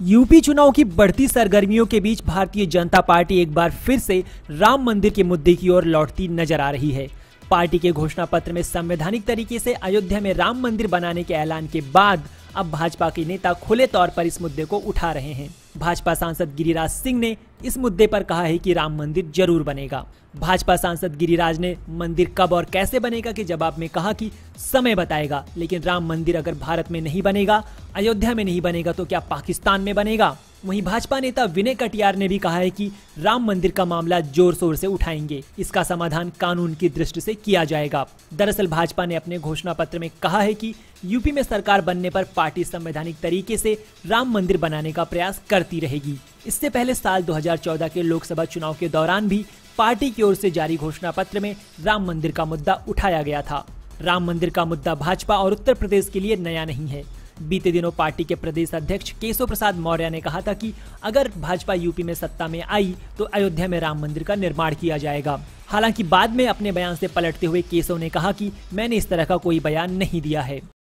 UP चुनाव की बढ़ती सरगर्मियों के बीच भारतीय जनता पार्टी एक बार फिर से राम मंदिर के मुद्दे की ओर लौटती नज़र आ रही है। पार्टी के घोषणा पत्र में संवैधानिक तरीके से अयोध्या में राम मंदिर बनाने के ऐलान के बाद अब भाजपा के नेता खुले तौर पर इस मुद्दे को उठा रहे हैं। भाजपा सांसद गिरिराज सिंह ने इस मुद्दे पर कहा है कि राम मंदिर ज़रूर बनेगा। भाजपा सांसद गिरिराज ने, मंदिर कब और कैसे बनेगा? के जवाब में कहा कि, समय बताएगा, लेकिन राम मंदिर अगर भारत में नहीं बनेगा, अयोध्या में नहीं बनेगा तो क्या पाकिस्तान में बनेगा? वहीं भाजपा नेता विनय कटियार ने भी कहा है कि राम मंदिर का मामला ज़ोर शोर से उठाएँगे। इसका समाधान कानून की दृष्टि से किया जाएगा। दरअसल भाजपा ने अपने घोषणा पत्र में कहा है कि यूपी में सरकार बनने पर पार्टी संवैधानिक तरीके से राम मंदिर बनाने का प्रयास करती रहेगी। इससे पहले साल 2014 के लोकसभा चुनाव के दौरान भी पार्टी की ओर से जारी घोषणा पत्र में राम मंदिर का मुद्दा उठाया गया था। राम मंदिर का मुद्दा भाजपा और उत्तर प्रदेश के लिए नया नहीं है। बीते दिनों पार्टी के प्रदेश अध्यक्ष केशव प्रसाद मौर्य ने कहा था कि अगर भाजपा यूपी में सत्ता में आई तो अयोध्या में राम मंदिर का निर्माण किया जाएगा। हालाँकि बाद में अपने बयान से पलटते हुए केशव ने कहा कि मैंने इस तरह का कोई बयान नहीं दिया है।